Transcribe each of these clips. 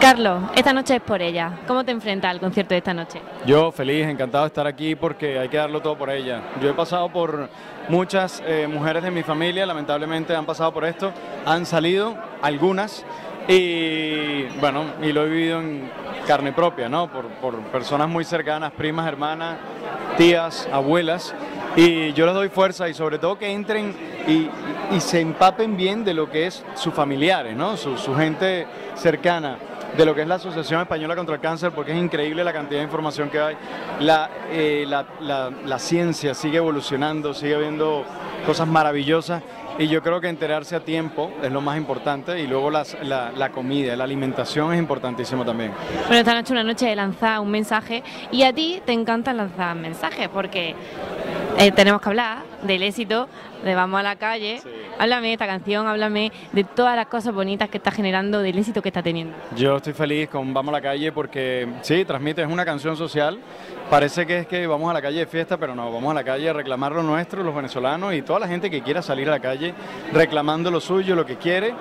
Carlos, esta noche es por ella. ¿Cómo te enfrentas al concierto de esta noche? Yo feliz, encantado de estar aquí porque hay que darlo todo por ella. Yo he pasado por muchas eh, mujeres de mi familia, lamentablemente han pasado por esto, han salido algunas y bueno, y lo he vivido en carne propia, ¿no? Por, personas muy cercanas, primas, hermanas, tías, abuelas y yo les doy fuerza y sobre todo que entren y, se empapen bien de lo que es sus familiares, ¿no? Su gente cercana de lo que es la Asociación Española contra el Cáncer, porque es increíble la cantidad de información que hay. La, eh, la, la, la ciencia sigue evolucionando, sigue habiendo cosas maravillosas y yo creo que enterarse a tiempo es lo más importante y luego las, la, la, comida, la alimentación es importantísimo también. Bueno, esta noche una noche de lanzar un mensaje y a ti te encanta lanzar mensajes porque eh, tenemos que hablar del éxito de Vamos a la calle. Sí. Háblame de esta canción, háblame de todas las cosas bonitas que está generando, del éxito que está teniendo. Yo estoy feliz con Vamos a la calle porque sí, transmite, es una canción social. Parece que es que vamos a la calle de fiesta, pero no, vamos a la calle a reclamar lo nuestro, los venezolanos y toda la gente que quiera salir a la calle reclamando lo suyo, lo que quiere.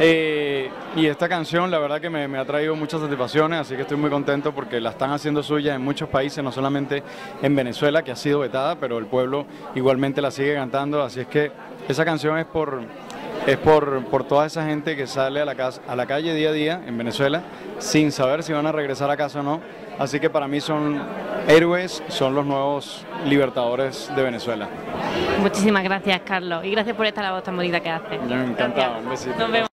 Eh, y esta canción la verdad que me, me, ha traído muchas satisfacciones, así que estoy muy contento porque la están haciendo suya en muchos países, no solamente en Venezuela, que ha sido vetada, pero el pueblo igualmente la sigue cantando, así es que esa canción es por, es por, por toda esa gente que sale a la, casa, a la calle día a día en Venezuela sin saber si van a regresar a casa o no. Así que para mí son héroes, son los nuevos libertadores de Venezuela. Muchísimas gracias, Carlos, y gracias por esta la voz tan bonita que hace. Yo encantado, un besito. Nos vemos.